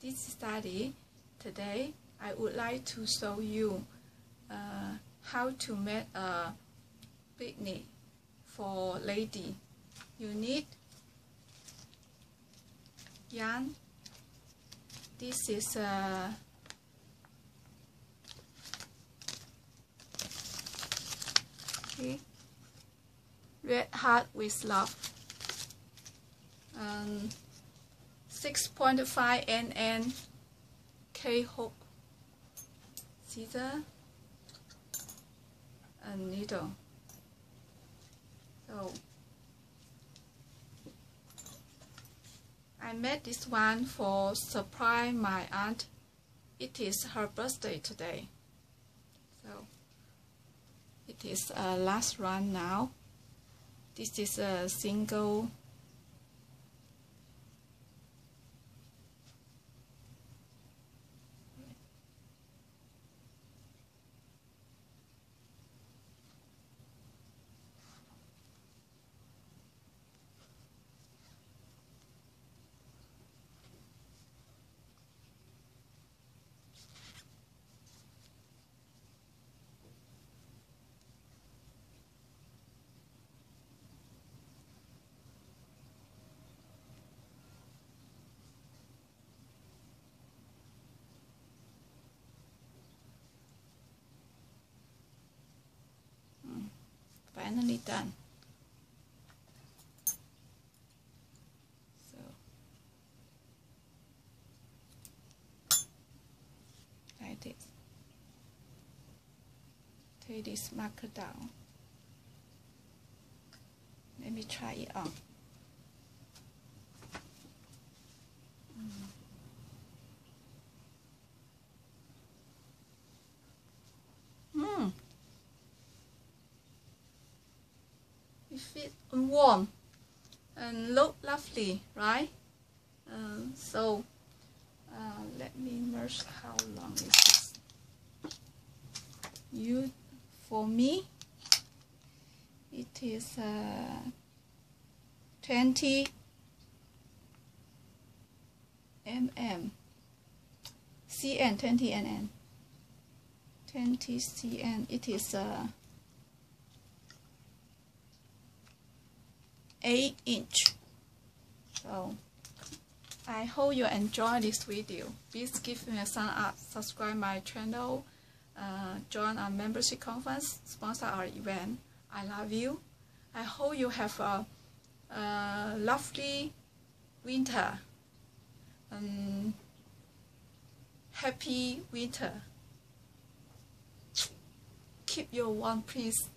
this study, today I would like to show you uh, how to make a bikini for lady. You need yarn. This is a okay. red heart with love. Um, 6.5 NN K hook scissor and needle. So I made this one for surprise my aunt. It is her birthday today. So it is a last run now. This is a single finally done. So, like this. Take this marker down. Let me try it on. Mm. It fit warm and look lovely, right? Um, so uh, let me merge how long is this? You, for me, it is uh, 20 mm, cn, 20 nn, 20 cn. It is uh, 8 inch. So I hope you enjoy this video. Please give me a thumbs up, subscribe my channel, uh, join our membership conference, sponsor our event. I love you. I hope you have a, a lovely winter. Um, happy winter. Keep your warm, please.